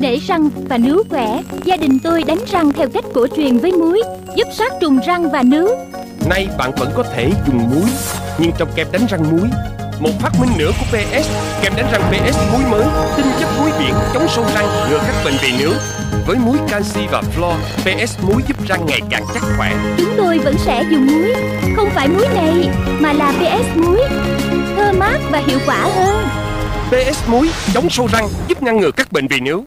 Để răng và nướu khỏe, gia đình tôi đánh răng theo cách cổ truyền với muối, giúp sát trùng răng và nướu. Nay bạn vẫn có thể dùng muối, nhưng trong kem đánh răng muối, một phát minh nữa của PS, kem đánh răng PS muối mới, tinh chất muối biển chống sâu răng, ngừa các bệnh về nướu. Với muối canxi và flo, PS muối giúp răng ngày càng chắc khỏe. Chúng tôi vẫn sẽ dùng muối, không phải muối này, mà là PS muối. Thơm mát và hiệu quả hơn. PS muối chống sâu răng giúp ngăn ngừa các bệnh về nướu.